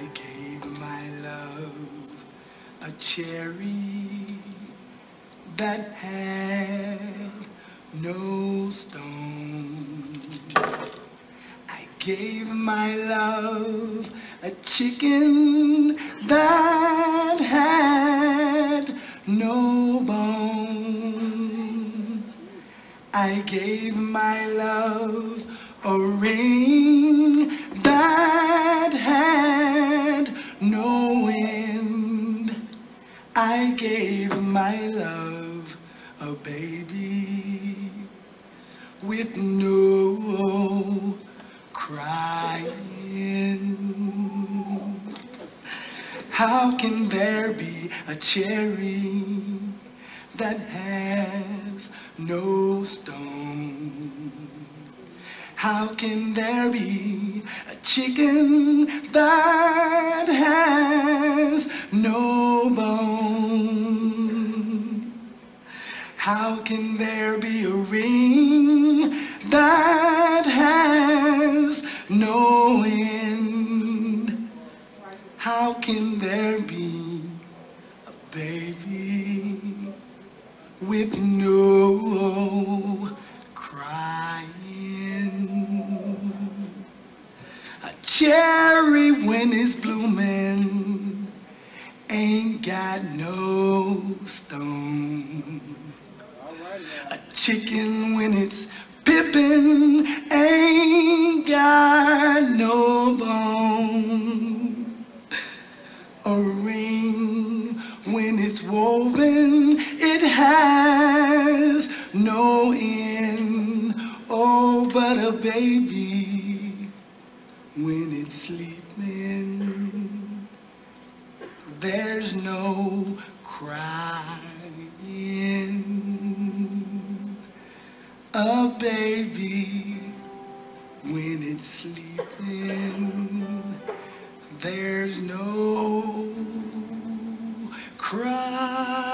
I gave my love a cherry that had no stone. I gave my love a chicken that had no bone. I gave my love a ring I gave my love a baby with no crying. How can there be a cherry that has no stone? How can there be a chicken that has no bone? How can there be a ring that has no end? How can there be a baby with no crying? A cherry when it's blooming ain't got no stone. A chicken when it's pippin' ain't got no bone. A ring when it's woven, it has no end. Oh, but a baby when it's sleeping, there's no crying. A baby when it's sleeping, there's no crying.